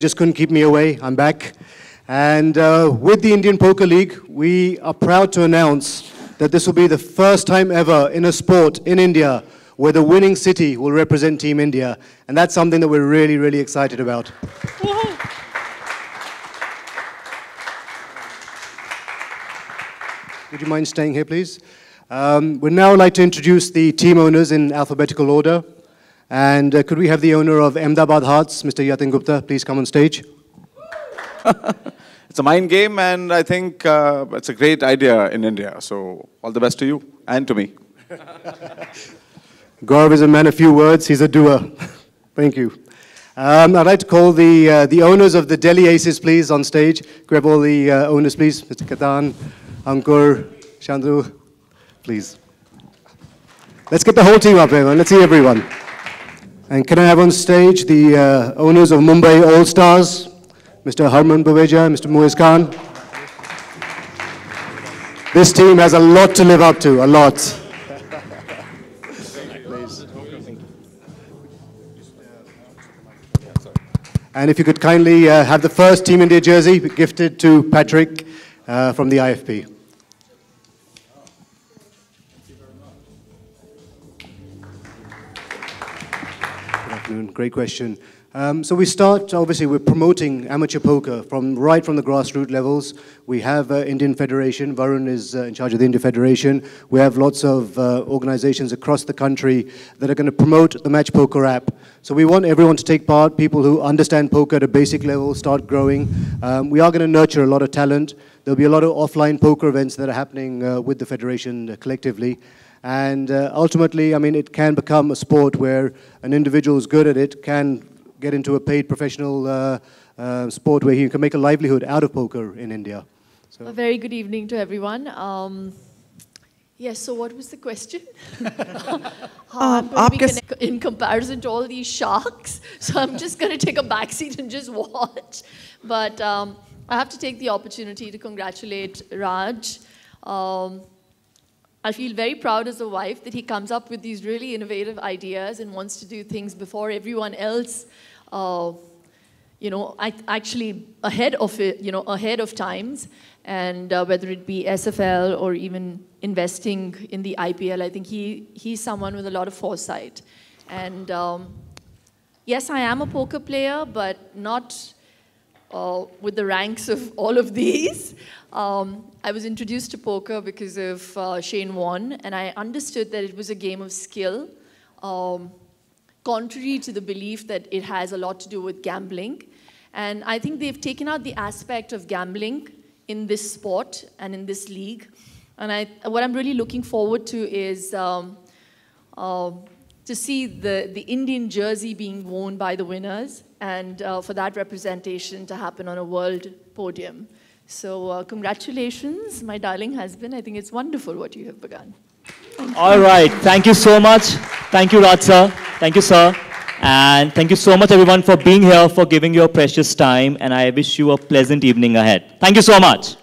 just couldn't keep me away. I'm back. And uh, with the Indian Poker League, we are proud to announce that this will be the first time ever in a sport in India where the winning city will represent Team India. And that's something that we're really, really excited about. Would you mind staying here, please? Um, we'd now like to introduce the team owners in alphabetical order. And uh, could we have the owner of Ahmedabad Hearts, Mr. Yatin Gupta, please come on stage? it's a mind game, and I think uh, it's a great idea in India. So, all the best to you and to me. Gaurav is a man of few words, he's a doer. Thank you. Um, I'd like to call the, uh, the owners of the Delhi Aces, please, on stage. Grab all the uh, owners, please. Mr. Katan, Ankur, Chandru, please. Let's get the whole team up, everyone. Let's see everyone. And can I have on stage the uh, owners of Mumbai All Stars, Mr. Harman Baweja, Mr. Muiz Khan. This team has a lot to live up to, a lot. And if you could kindly uh, have the first Team India jersey gifted to Patrick uh, from the IFP. Afternoon. Great question. Um, so we start, obviously, we're promoting amateur poker from right from the grassroots levels. We have uh, Indian Federation. Varun is uh, in charge of the Indian Federation. We have lots of uh, organizations across the country that are going to promote the Match Poker app. So we want everyone to take part, people who understand poker at a basic level, start growing. Um, we are going to nurture a lot of talent. There'll be a lot of offline poker events that are happening uh, with the Federation collectively. And uh, ultimately, I mean, it can become a sport where an individual who's good at it can get into a paid professional uh, uh, sport where he can make a livelihood out of poker in India. So. A very good evening to everyone. Um, yes, so what was the question? um, in comparison to all these sharks, so I'm just going to take a backseat and just watch. But um, I have to take the opportunity to congratulate Raj. I feel very proud as a wife that he comes up with these really innovative ideas and wants to do things before everyone else, uh, you know, actually ahead of it, you know, ahead of times. And uh, whether it be SFL or even investing in the IPL, I think he, he's someone with a lot of foresight. And um, yes, I am a poker player, but not uh, with the ranks of all of these. Um, I was introduced to poker because of uh, Shane Warne, and I understood that it was a game of skill, um, contrary to the belief that it has a lot to do with gambling. And I think they've taken out the aspect of gambling in this sport and in this league. And I, what I'm really looking forward to is um, uh, to see the, the Indian jersey being worn by the winners and uh, for that representation to happen on a world podium. So uh, congratulations, my darling husband. I think it's wonderful what you have begun. All right. Thank you so much. Thank you, Raj sir. Thank you, sir. And thank you so much, everyone, for being here, for giving your precious time. And I wish you a pleasant evening ahead. Thank you so much.